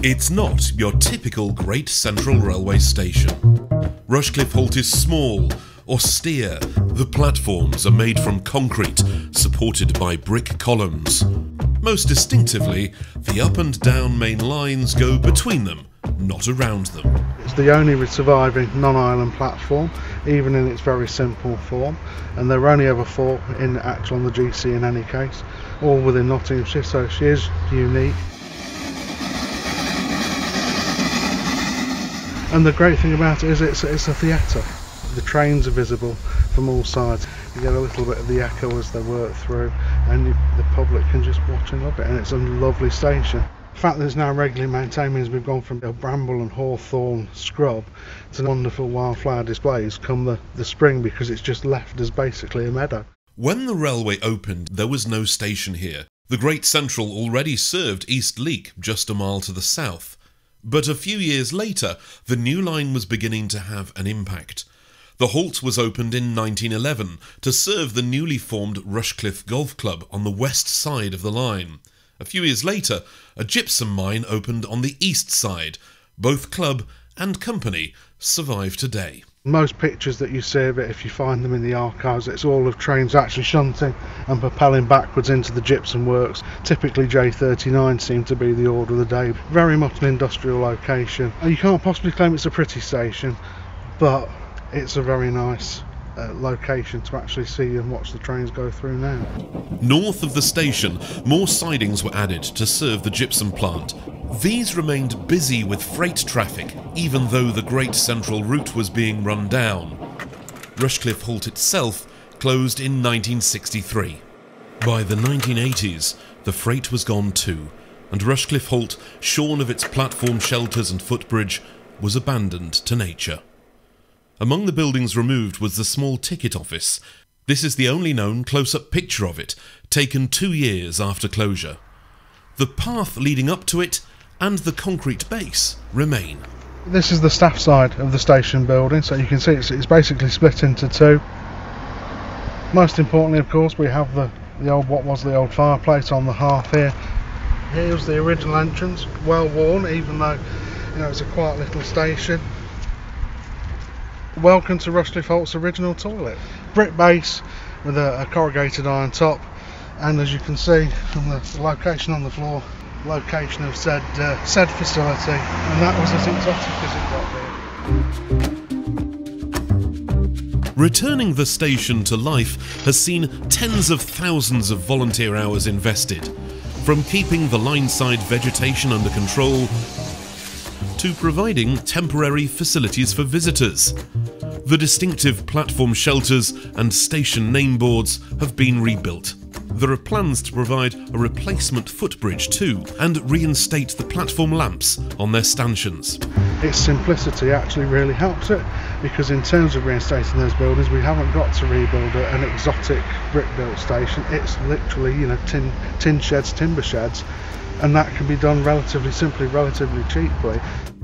It's not your typical Great Central Railway station. Rushcliffe Halt is small, austere. The platforms are made from concrete, supported by brick columns. Most distinctively, the up and down main lines go between them, not around them. It's the only surviving non-island platform, even in its very simple form, and there are only ever four in actual on the GC in any case, all within Nottinghamshire, so she is unique. And the great thing about it is it's, it's a theatre. The trains are visible from all sides. You get a little bit of the echo as they work through, and you, the public can just watch and love it. And it's a lovely station. The fact that it's now regularly maintained means we've gone from a bramble and hawthorn scrub to wonderful wildflower displays come the, the spring because it's just left as basically a meadow. When the railway opened, there was no station here. The Great Central already served East Leake, just a mile to the south. But a few years later, the new line was beginning to have an impact. The halt was opened in 1911 to serve the newly formed Rushcliffe Golf Club on the west side of the line. A few years later, a gypsum mine opened on the east side. Both club and company survive today. Most pictures that you see of it, if you find them in the archives, it's all of trains actually shunting and propelling backwards into the gypsum works. Typically J39 seem to be the order of the day. Very much an industrial location. You can't possibly claim it's a pretty station, but it's a very nice uh, location to actually see and watch the trains go through now. North of the station, more sidings were added to serve the gypsum plant. These remained busy with freight traffic, even though the Great Central Route was being run down. Rushcliffe Halt itself closed in 1963. By the 1980s, the freight was gone too, and Rushcliffe Halt, shorn of its platform shelters and footbridge, was abandoned to nature. Among the buildings removed was the small ticket office. This is the only known close-up picture of it, taken two years after closure. The path leading up to it and the concrete base remain. This is the staff side of the station building, so you can see it's, it's basically split into two. Most importantly, of course, we have the, the old what was the old fireplace on the hearth here. Here's the original entrance, well worn, even though you know it's a quiet little station. Welcome to Rushcliffe Halt's original toilet. Brick base with a, a, corrugated iron top and as you can see from the location on the floor, location of said, uh, said facility and that was as exotic as it got here. Returning the station to life has seen tens of thousands of volunteer hours invested, from keeping the line-side vegetation under control to providing temporary facilities for visitors. The distinctive platform shelters and station name boards have been rebuilt. There are plans to provide a replacement footbridge too and reinstate the platform lamps on their stanchions. Its simplicity actually really helps it because in terms of reinstating those buildings we haven't got to rebuild an exotic brick built station it's literally you know tin, tin sheds timber sheds and that can be done relatively simply relatively cheaply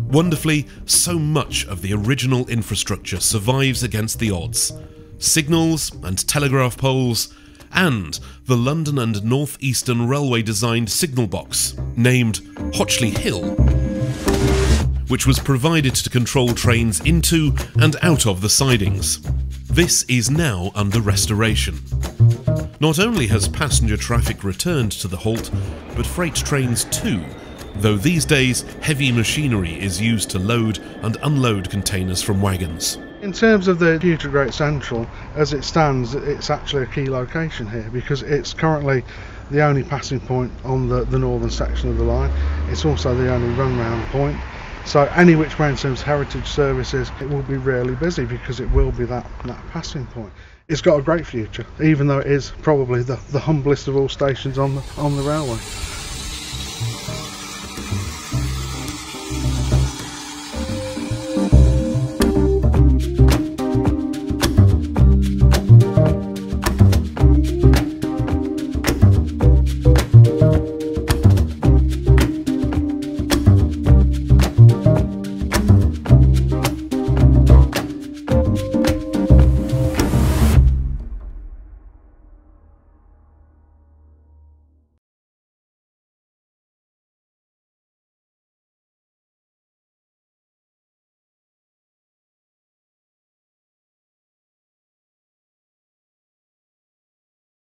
Wonderfully, so much of the original infrastructure survives against the odds. Signals and telegraph poles, and the London and North Eastern Railway designed signal box, named Hotchley Hill, which was provided to control trains into and out of the sidings. This is now under restoration. Not only has passenger traffic returned to the halt, but freight trains too though these days heavy machinery is used to load and unload containers from wagons. In terms of the future Great Central, as it stands, it's actually a key location here because it's currently the only passing point on the, the northern section of the line. It's also the only run round point. So any which way in terms of heritage services, it will be really busy because it will be that, that passing point. It's got a great future, even though it is probably the, the humblest of all stations on the on the railway.